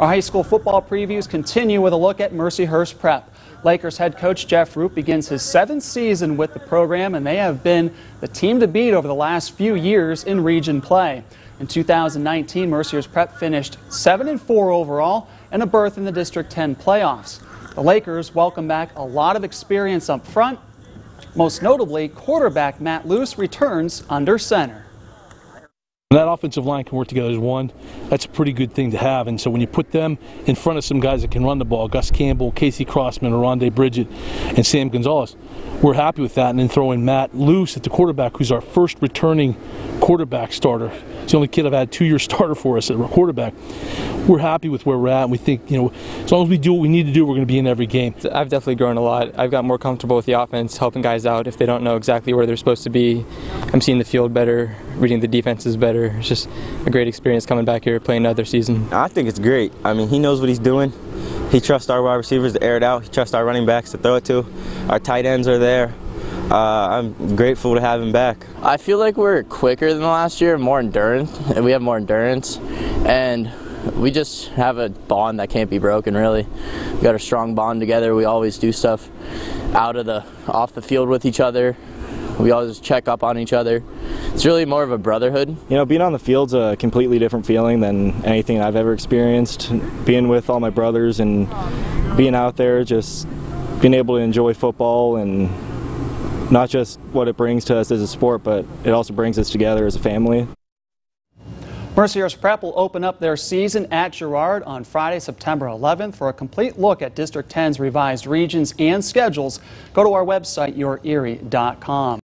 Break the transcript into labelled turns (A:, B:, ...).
A: Our high school football previews continue with a look at Mercyhurst Prep. Lakers head coach Jeff Root begins his seventh season with the program, and they have been the team to beat over the last few years in region play. In 2019, Mercyhurst Prep finished 7 and 4 overall and a berth in the District 10 playoffs. The Lakers welcome back a lot of experience up front. Most notably, quarterback Matt Luce returns under center.
B: And that offensive line can work together as one. That's a pretty good thing to have. And so when you put them in front of some guys that can run the ball, Gus Campbell, Casey Crossman, Aronde Bridget, and Sam Gonzalez, we're happy with that. And then throw in Matt Luce at the quarterback, who's our first returning quarterback starter. He's the only kid I've had two-year starter for us at quarterback. We're happy with where we're at, and we think, you know, as long as we do what we need to do, we're going to be in every game.
C: I've definitely grown a lot. I've got more comfortable with the offense, helping guys out if they don't know exactly where they're supposed to be. I'm seeing the field better, reading the defenses better. It's just a great experience coming back here, playing another season.
D: I think it's great. I mean, he knows what he's doing. He trusts our wide receivers to air it out. He trusts our running backs to throw it to. Our tight ends are there. Uh, I'm grateful to have him back.
E: I feel like we're quicker than last year, more endurance, and we have more endurance, and we just have a bond that can't be broken. Really, we got a strong bond together. We always do stuff out of the off the field with each other. We always check up on each other. It's really more of a brotherhood.
F: You know, being on the field's a completely different feeling than anything I've ever experienced. Being with all my brothers and being out there, just being able to enjoy football and not just what it brings to us as a sport, but it also brings us together as a family.
A: Mercyhurst Prep will open up their season at Girard on Friday, September 11th. For a complete look at District 10's revised regions and schedules, go to our website, yourerie.com.